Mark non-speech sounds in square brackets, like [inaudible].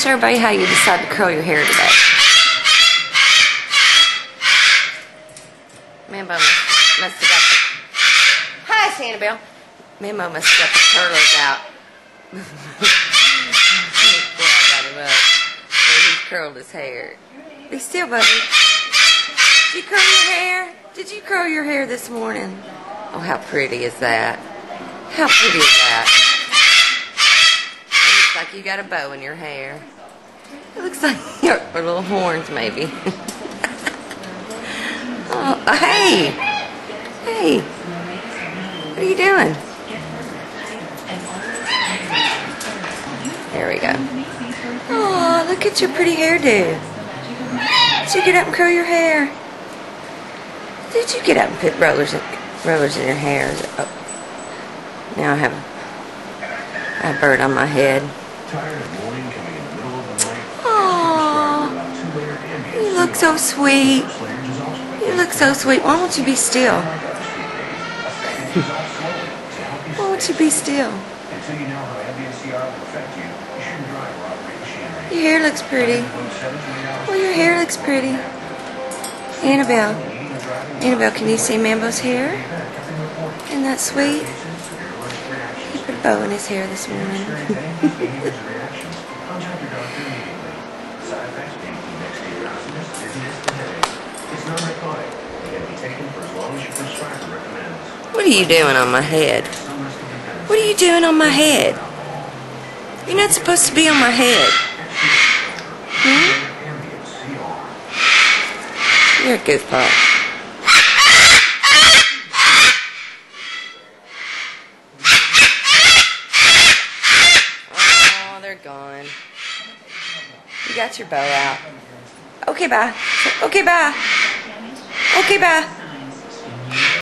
show everybody how you decide to curl your hair today. Mambo must, must have got the... Hi, Sanibel. Mambo must have got the curlers out. Before I got him up. He curled his hair. Be still, buddy. Did you curl your hair? Did you curl your hair this morning? Oh, how pretty is that? How pretty is that? Like you got a bow in your hair. It looks like [laughs] your little horns, maybe. [laughs] oh, uh, hey! Hey! What are you doing? There we go. Oh, look at your pretty hairdo. Did you get up and curl your hair? Did you get up and put rollers in, rollers in your hair? Oh. Now I have a bird on my head. Tired of morning coming in the middle of the night? Aww, About two-layer ambient you look so sweet. layers is also You look so sweet. Why won't you be still? Why won't you be still? Until you know how Ambien CR will affect you, you shouldn't drive or operate. Your hair looks pretty. About seven to eight hours Well, your hair looks pretty. Annabelle, eating and driving Annabelle, can you see Mambo's hair? Isn't that sweet? He put a bow in his hair this morning. [laughs] What are you doing on my head? What are you doing on my head? You're not supposed to be on my head. Hmm? You're a goofball. Oh, they're gone. You got your bow out. Okay, bye. Okay, bye. Okay, bye.